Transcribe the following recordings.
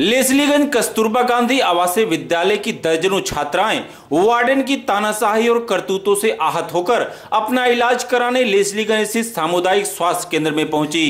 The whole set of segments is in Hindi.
लेसलीगंज कस्तूरबा गांधी आवासीय विद्यालय की दर्जनों छात्राएँ वार्डन की तानाशाही और करतूतों से आहत होकर अपना इलाज कराने लेसलीगंज स्थित सामुदायिक स्वास्थ्य केंद्र में पहुँची।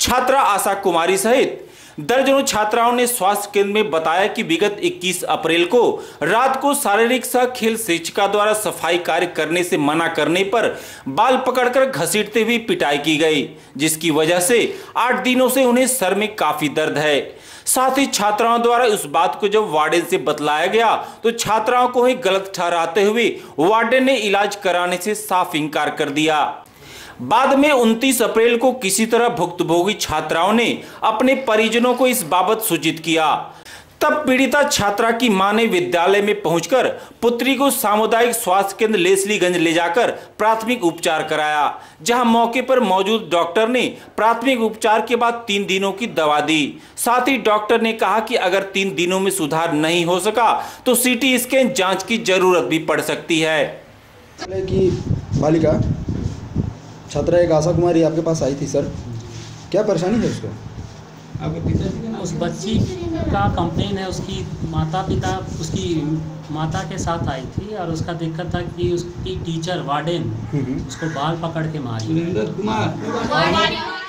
छात्रा आशा कुमारी सहित दर्जनों छात्राओं ने स्वास्थ्य केंद्र में बताया कि विगत 21 अप्रैल को रात को शारीरिक सह खेल शिक्षिका द्वारा सफ़ाई कार्य करने से मना करने पर बाल पकड़कर घसीटते हुए पिटाई की गई, जिसकी वजह से आठ दिनों से उन्हें सर में काफ़ी दर्द है। साथ ही छात्राओं द्वारा उस बात को जब वार्डन से बतलाया गया तो छात्राओं को ही गलत ठहराते हुए वार्डन ने इलाज कराने से साफ़ इंकार कर दिया। बाद में 29 अप्रैल को किसी तरह भुक्तभोगी छात्राओं ने अपने परिजनों को इस बाबत सूचित किया। तब पीड़िता छात्रा की माँ ने विद्यालय में पहुंचकर पुत्री को सामुदायिक स्वास्थ्य केंद्र लेसलीगंज ले जाकर प्राथमिक उपचार कराया, जहाँ मौके पर मौजूद डॉक्टर ने प्राथमिक उपचार के बाद तीन दिनों की दवा दी। साथ ही डॉक्टर ने कहा कि अगर तीन दिनों में सुधार नहीं हो सका तो सीटी स्कैन जाँच की ज़रूरत भी पड़ सकती है। की बालिका छात्रा एक आशा कुमारी आपके पास आई थी सर। क्या परेशानी है उसको? उस बच्ची का कंप्लेन है उसकी माता पिता उसकी माता के साथ आई थी और उसका दिक्कत था कि उसकी टीचर वार्डन उसको बाल पकड़ के मारी। कुमार।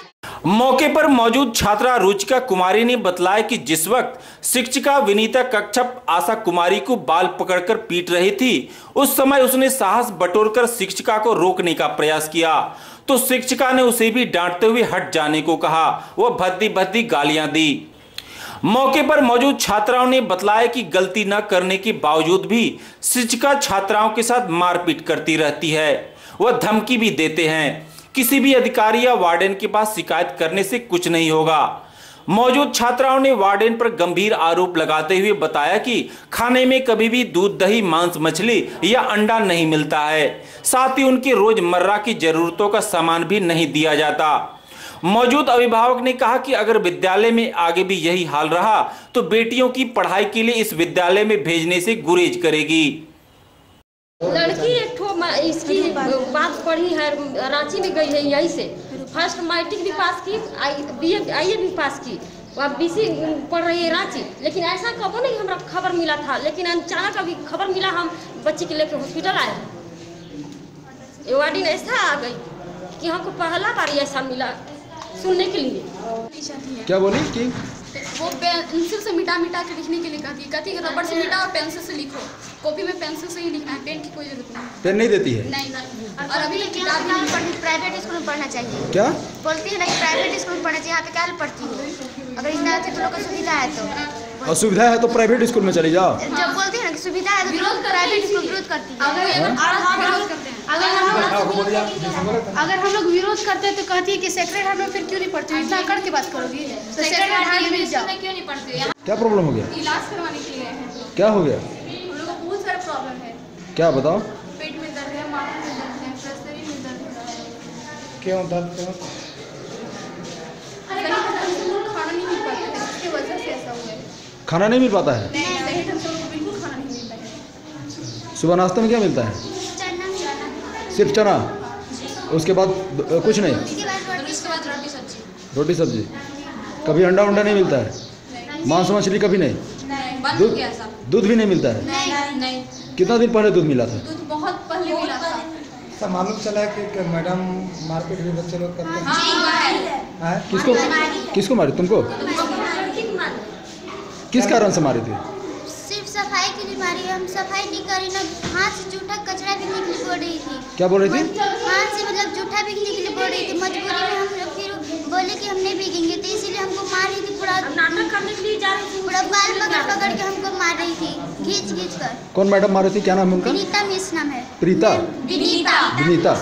मौके पर मौजूद छात्रा रुचिका कुमारी ने बतलाया कि जिस वक्त शिक्षिका विनीता कक्षप आशा कुमारी को बाल पकड़कर पीट रही थी, उस समय उसने साहस बटोरकर शिक्षिका को रोकने का प्रयास किया। तो शिक्षिका ने उसे भी डांटते हुए हट जाने को कहा। वह भद्दी भद्दी गालियाँ दी। मौके पर मौजूद छात्राओं ने बतलाया कि गलती न करने के बावजूद भी शिक्षिका छात्राओं के साथ मारपीट करती रहती है। वह धमकी भी देते हैं। किसी भी अधिकारी या वार्डन के पास शिकायत करने से कुछ नहीं होगा। मौजूद छात्राओं ने वार्डन पर गंभीर आरोप लगाते हुए बताया कि खाने में कभी भी दूध, दही, मांस, मछली या अंडा नहीं मिलता है। साथ ही उनकी रोज़मर्रा की जरूरतों का सामान भी नहीं दिया जाता। मौजूद अभिभावक ने कहा कि अगर विद्यालय में आगे भी यही हाल रहा तो बेटियों की पढ़ाई के लिए इस विद्यालय में भेजने से गुरेज करेगी। लड़की इसकी बात पढ़ी है, रांची में गई है, यहीं से। फ़र्स्ट मैट्रिक भी पास की बी आई भी पास की। अब बी सी पढ़ रही है रांची। लेकिन ऐसा कबो नहीं हमरा खबर मिला था। लेकिन अचानक अभी खबर मिला हम बच्चे के लेके हॉस्पिटल आए। ये वार्डिन ऐसा आ गई कि हमको पहला बार ऐसा मिला सुनने के लिए। क्या बोली कि वो पेंसिल से मिटा मिटा के लिखने के लिए कहती है कहती है रबड़ से मिटा और पेंसिल से लिखो। कॉपी में पेंसिल से ही लिखना है पेन की कोई ज़रूरत नहीं। पेन नहीं देती है? नहीं नहीं। और अभी किताब भी नहीं प्राइवेट स्कूल में पढ़ना चाहिए। क्या? बोलती है ना प्राइवेट स्कूल में पढ़ना चाहिए यहाँ पे क्या पढ़ती हो? अगर इतना अच्छे तो लोग को सुविधा है तो। और सुविधा है तो प्राइवेट स्कूल में चली जाओ। जब बोलते है ना सुविधा है तो प्राइवेट स्कूल। विरोध करती है। अगर हैं हम लोग अगर हम लोग विरोध करते हैं तो कहती है कि सेक्रेट हार्ट में फिर क्यों नहीं पढ़ती? हो इतना अकड़ के बात करोगी। तो सेक्रेट हार्ट में जाओ। क्यों नहीं पढ़ती? हो क्या प्रॉब्लम हो गया? इलाज करवाने के लिए हैं। क्या हो गया? हम लोग को बहुत सारा प्रॉब्लम है। क्या बताओ? पेट में दर्द है माथा में दर्द है शरीर में दर्द हो रहा है। क्यों दर्द क्यों खाना नहीं मिल पाता है? इसकी वजह से ऐसा हुआ है। खाना नहीं मिल पाता है? नहीं सही ढंग से बिल्कुल खाना नहीं मिलता है। सुबह नाश्ते में क्या मिलता है? सिर्फ़ चना उसके बाद कुछ नहीं। और उसके बाद रोटी सब्ज़ी। कभी अंडा उंडा नहीं मिलता है। मांस मछली कभी नहीं। नहीं दूध दूध भी नहीं मिलता है। नहीं नहीं कितना दिन पहले दूध मिला था? बहुत पहले मिला था मालूम चला कि, कि मैडम मारपीट भी बच्चे लोग करते हैं। हुआ है हैं? किसको? किसको मारी? तुमको? किस कारण से मारी थी? सिर्फ़ सफ़ाई के लिए मारी हम सफ़ाई नहीं करी ना हाथ से जूठा कचरा भी निकली बोल रही थी। क्या बोल रही थी? हाँ से मतलब जूठा बिकने के लिए बोल रही थी मजबूरी में हम लोग फिर बोले कि हम नहीं भीगेंगे तो इसीलिए हमको मार रही थी पूरा नाटक करने के लिए जा रही थी पूरा बाल पकड़ पकड़ के हमको मार रही थी घींच घींच कर। कौन मैडम मारी थी? क्या नाम है उनका? प्रीता मिस नाम है प्रीता। विनीता विनीता।